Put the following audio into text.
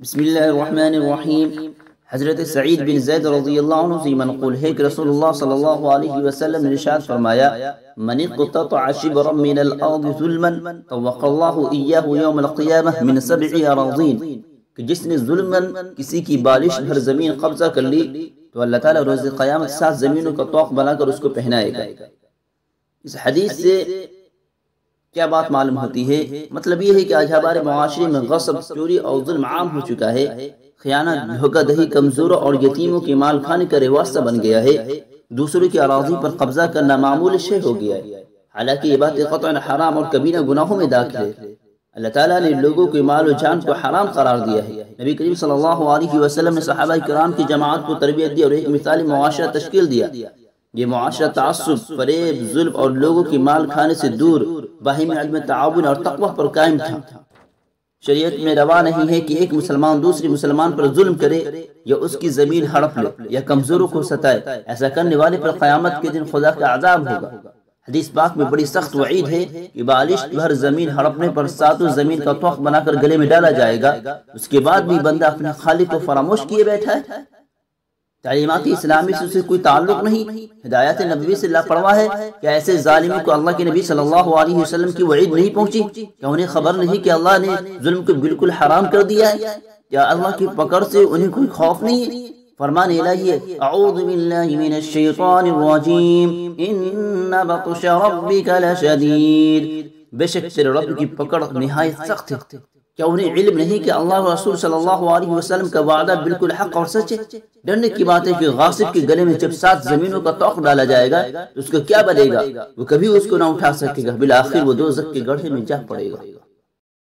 بسم اللہ الرحمن الرحیم۔ حضرت سعید بن زید رضی اللہ عنہ سے منقول ہے کہ رسول اللہ صلی اللہ علیہ وسلم نے ارشاد فرمایا، من اقتطع شبرا من الارض ظلما طوق اللہ ایاہ یوم القیامہ من سبع اراضین۔ کہ جس نے ظلما کسی کی بالش بھر زمین قبضہ کر لی، تو اللہ تعالیٰ روز قیامت سات زمینوں کا توق بنا کر اس کو پہنائے گا۔ اس حدیث سے کیا بات معلوم ہوتی ہے؟ مطلب یہ ہے کہ آج ہمارے معاشرے میں غصب، چوری اور ظلم عام ہو چکا ہے۔ خیانت، دھوکہ دہی کمزوروں اور یتیموں کے مال کھانے کا رواستہ بن گیا ہے۔ دوسروں کی اراضی پر قبضہ کرنا معمول شے ہو گیا ہے۔ حالانکہ یہ بات قطع حرام اور کبینہ گناہوں میں داخل ہے اللہ تعالیٰ نے لوگوں کے مال و جان کو حرام قرار دیا ہے۔ نبی کریم صلی اللہ علیہ وسلم نے صحابہ کرام کی جماعت کو تربیت دی اور ایک مثالی معاشرہ تشکیل دیا۔ یہ معاشرہ تعصب، فریب، ظلم اور لوگوں کی مال کھانے سے دور باہمی علم تعاون اور تقوی پر قائم تھا۔ شریعت میں روا نہیں ہے کہ ایک مسلمان دوسری مسلمان پر ظلم کرے یا اس کی زمین ہڑپ لے یا کمزوروں کو ستائے۔ ایسا کرنے والے پر قیامت کے دن خدا کا عذاب ہوگا۔ حدیث پاک میں بڑی سخت وعید ہے کہ بالش بھر زمین ہڑپنے پر ساتوں زمین کا توق بنا کر گلے میں ڈالا جائے گا۔ اس کے بعد بھی بندہ اپنے خالق کو فراموش کیے بیٹھا ہے۔ تعلیمات اسلامی سے اسے کوئی تعلق نہیں۔ ہدایت نبوی سے اللہ پڑوا ہے کہ ایسے ظالموں کو اللہ کے نبی صلی اللہ علیہ وسلم کی وعید نہیں پہنچی کیا انہیں خبر نہیں کہ اللہ نے ظلم کو بالکل حرام کر دیا ہے کیا اللہ کی پکڑ سے انہیں کوئی خوف نہیں۔ ہے فرمان الہی ہے اعوذ باللہ من الشیطان الرجیم ان بطش ربک لشدید۔ بے شک تیرے رب کی پکڑ نہایت سخت ہے۔ کیا انہیں علم نہیں کہ اللہ رسول صلی اللہ علیہ وسلم کا وعدہ بالکل حق اور سچ ہے؟ ڈرنے کی بات ہے کہ غاصب کے گلے میں جب سات زمینوں کا توق ڈالا جائے گا، تو اس کو کیا بنے گا؟ وہ کبھی اس کو نہ اٹھا سکے گا، بالآخر وہ دو زک کے گڑھے میں جا پڑے گا۔